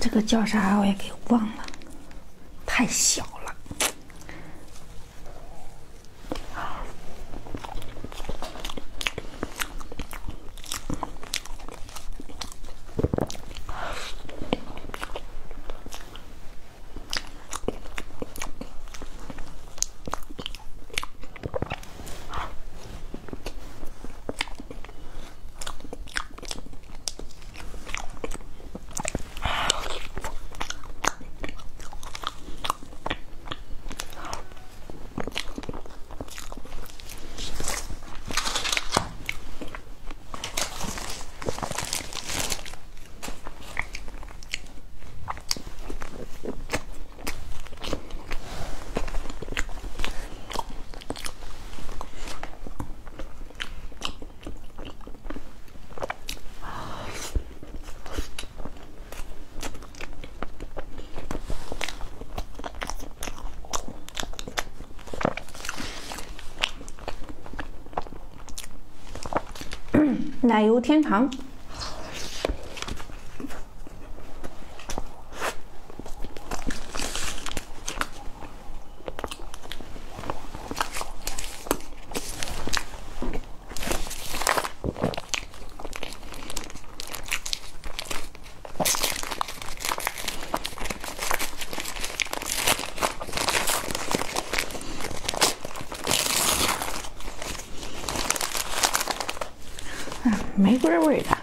这个叫啥我也给忘了，太小了。奶油天堂。玫瑰味的。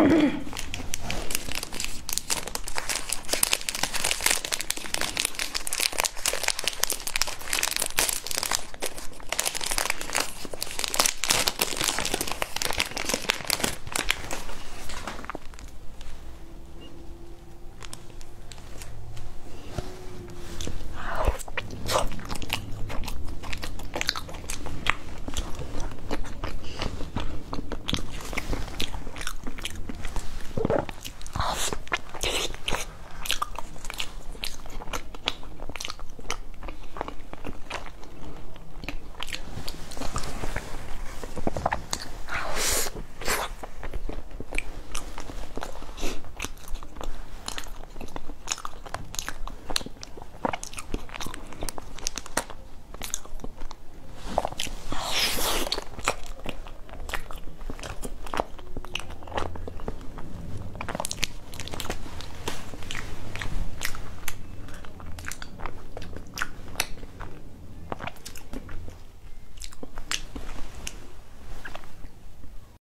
Mm-hmm.